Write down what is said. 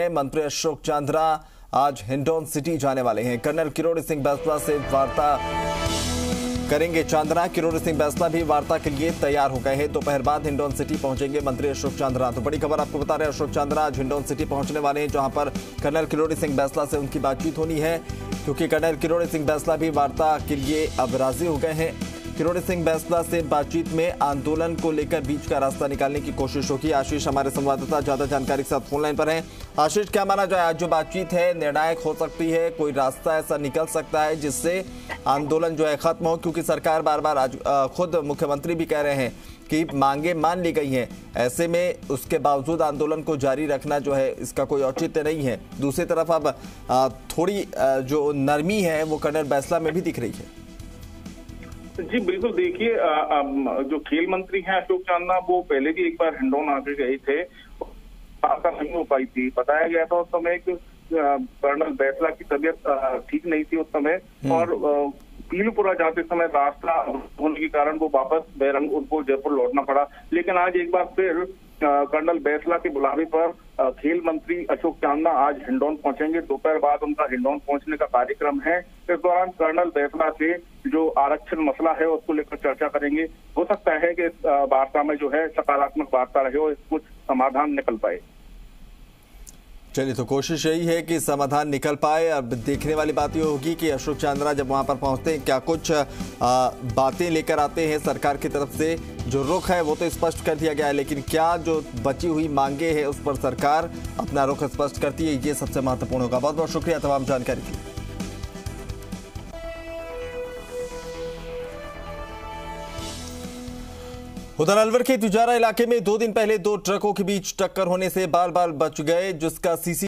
मंत्री अशोक चांद्रा आज हिंडोन सिटी जाने वाले हैं। कर्नल किरोड़ी सिंह बैसला से वार्ता करेंगे चांद्रा। किरोड़ी सिंह बैसला भी वार्ता के लिए तैयार हो गए हैं। दोपहर बाद हिंडौन सिटी पहुँचेंगे मंत्री अशोक चांद्रा। तो बड़ी खबर आपको बता रहे हैं, अशोक चांद्रा आज हिंडौन सिटी पहुँचने वाले हैं, जहाँ पर कर्नल किरोड़ी सिंह बैसला से उनकी बातचीत होनी है, क्योंकि कर्नल किरोड़ी सिंह बैसला भी वार्ता के लिए अब राज़ी हो गए हैं। किरोड़ी सिंह बैसला से बातचीत में आंदोलन को लेकर बीच का रास्ता निकालने की कोशिश होगी। आशीष हमारे संवाददाता ज़्यादा जानकारी के साथ फ़ोन लाइन पर हैं। आशीष, क्या माना जाए, आज जो बातचीत है, निर्णायक हो सकती है, कोई रास्ता ऐसा निकल सकता है जिससे आंदोलन जो है खत्म हो? क्योंकि सरकार बार बार आज खुद मुख्यमंत्री भी कह रहे हैं कि मांगे मान ली गई हैं। ऐसे में उसके बावजूद आंदोलन को जारी रखना जो है, इसका कोई औचित्य नहीं है। दूसरी तरफ़ अब थोड़ी जो नरमी है, वो कर्नल बैसला में भी दिख रही है। जी बिल्कुल। देखिए जो खेल मंत्री हैं अशोक चांदना वो पहले भी एक बार हिंडोन आके गए थे। आपका नहीं हो पाई थी। बताया गया था उस समय कि कर्नल बैसला की तबीयत ठीक नहीं थी उस समय। हम्म। और पीलपुरा जाते समय रास्ता होने के कारण वो वापस बैरंग उनको जयपुर लौटना पड़ा। लेकिन आज एक बार फिर कर्नल बैसला के बुलावे पर खेल मंत्री अशोक चांदना आज हिंडौन पहुँचेंगे। दोपहर बाद उनका हिंडौन पहुँचने का कार्यक्रम है। इस दौरान कर्नल बैसला से जो आरक्षण मसला है, उसको लेकर चर्चा करेंगे। हो सकता है कि वार्ता में जो है सकारात्मक वार्ता रहे और कुछ समाधान निकल पाए। चलिए तो कोशिश यही है कि समाधान निकल पाए। अब देखने वाली बात ये होगी कि अशोक चांद्रा जब वहाँ पर पहुँचते हैं, क्या कुछ बातें लेकर आते हैं सरकार की तरफ़ से? जो रुख है वो तो स्पष्ट कर दिया गया है, लेकिन क्या जो बची हुई मांगे हैं उस पर सरकार अपना रुख स्पष्ट करती है, ये सबसे महत्वपूर्ण होगा। बहुत बहुत शुक्रिया तमाम जानकारी के लिए। उधर अलवर के तुजारा इलाके में दो दिन पहले दो ट्रकों के बीच टक्कर होने से बाल बाल बच गए, जिसका सीसी